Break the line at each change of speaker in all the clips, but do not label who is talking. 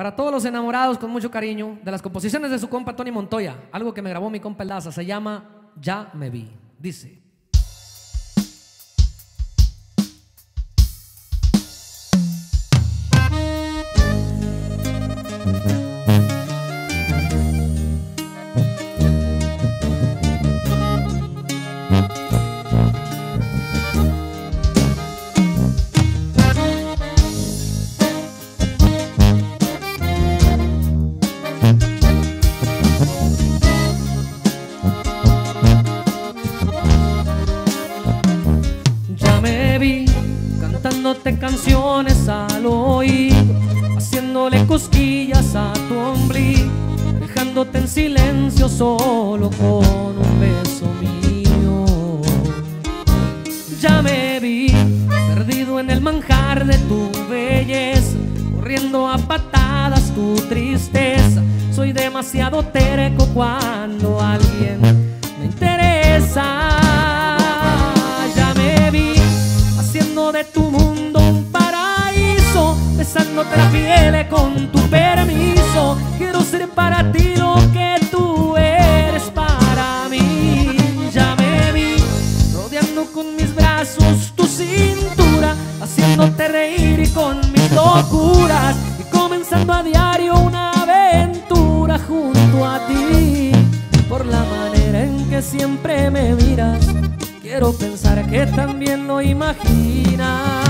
Para todos los enamorados, con mucho cariño, de las composiciones de su compa Tony Montoya, algo que me grabó mi compa El Daza, se llama Ya me vi. Dice. Vi cantándote canciones al oído, haciéndole cosquillas a tu ombligo, dejándote en silencio solo con un beso mío. Ya me vi perdido en el manjar de tu belleza, corriendo a patadas tu tristeza. Soy demasiado terco cuando alguien me interesa. Con tu permiso. Quiero ser para ti lo que tú eres para mí. Ya me vi rodeando con mis brazos tu cintura, haciéndote reír y con mis locuras y comenzando a diario una aventura junto a ti. Por la manera en que siempre me miras, quiero pensar que también lo imaginas.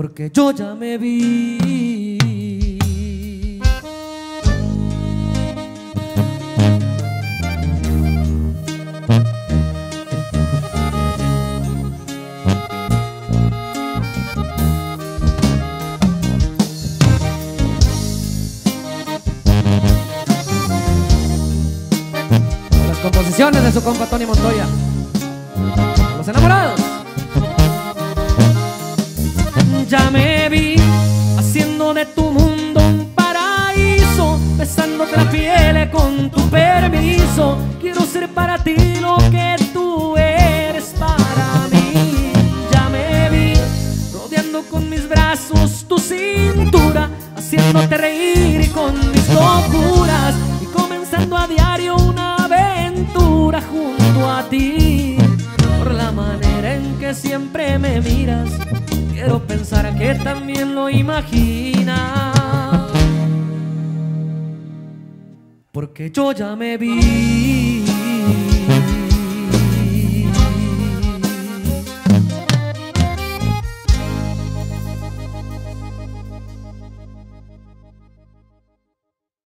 Porque yo ya me vi. Las composiciones de su compa Tony Montoya. Los enamorados. Ya me vi haciendo de tu mundo un paraíso, besándote la piel con tu permiso. Quiero ser para ti lo que tú eres para mí. Ya me vi rodeando con mis brazos tu cintura, haciéndote reír con mis locuras y comenzando a diario una aventura junto a ti. Por la manera en que siempre me miras, quiero pensar que también lo imaginas. Porque yo ya me vi.